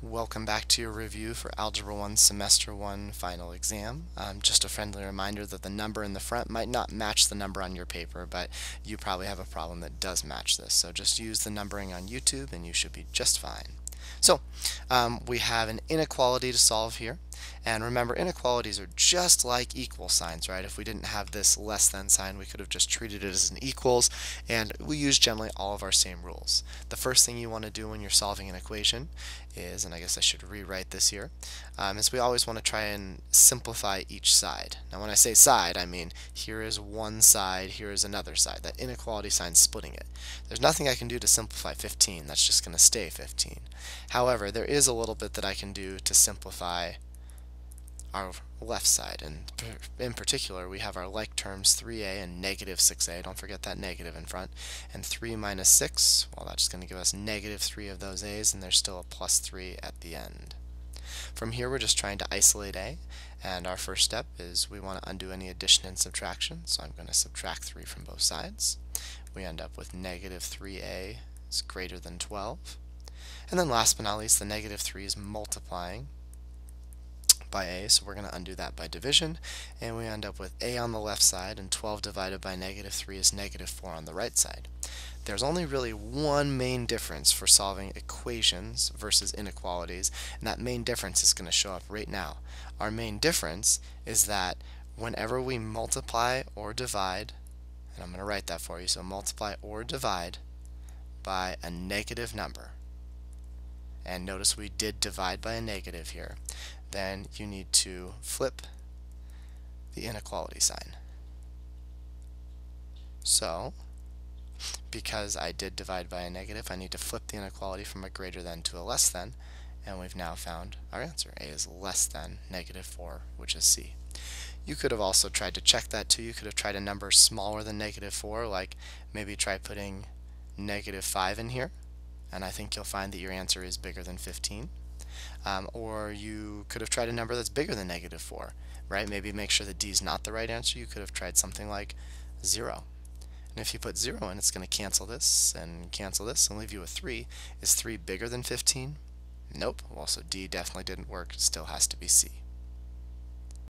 Welcome back to your review for Algebra 1 Semester 1 final exam. Um, just a friendly reminder that the number in the front might not match the number on your paper, but you probably have a problem that does match this. So just use the numbering on YouTube and you should be just fine. So um, we have an inequality to solve here. And remember, inequalities are just like equal signs, right? If we didn't have this less than sign, we could have just treated it as an equals, and we use generally all of our same rules. The first thing you want to do when you're solving an equation is, and I guess I should rewrite this here, um, is we always want to try and simplify each side. Now when I say side, I mean here is one side, here is another side. That inequality sign splitting it. There's nothing I can do to simplify 15, that's just going to stay 15. However, there is a little bit that I can do to simplify our left side. And in particular, we have our like terms 3a and negative 6a. Don't forget that negative in front. And 3 minus 6, well, that's going to give us negative 3 of those a's, and there's still a plus 3 at the end. From here, we're just trying to isolate a. And our first step is we want to undo any addition and subtraction. So I'm going to subtract 3 from both sides. We end up with negative 3a is greater than 12. And then last but not least, the negative 3 is multiplying by a, so we're going to undo that by division, and we end up with a on the left side, and 12 divided by negative 3 is negative 4 on the right side. There's only really one main difference for solving equations versus inequalities, and that main difference is going to show up right now. Our main difference is that whenever we multiply or divide, and I'm going to write that for you, so multiply or divide by a negative number, and notice we did divide by a negative here, then you need to flip the inequality sign. So, because I did divide by a negative, I need to flip the inequality from a greater than to a less than, and we've now found our answer. A is less than negative 4, which is C. You could have also tried to check that too. You could have tried a number smaller than negative 4, like maybe try putting negative 5 in here, and I think you'll find that your answer is bigger than 15. Um, or you could have tried a number that's bigger than negative 4, right? Maybe make sure that D is not the right answer. You could have tried something like 0. And if you put 0 in, it's going to cancel this and cancel this and leave you with 3. Is 3 bigger than 15? Nope. Well, so D definitely didn't work. Still has to be C.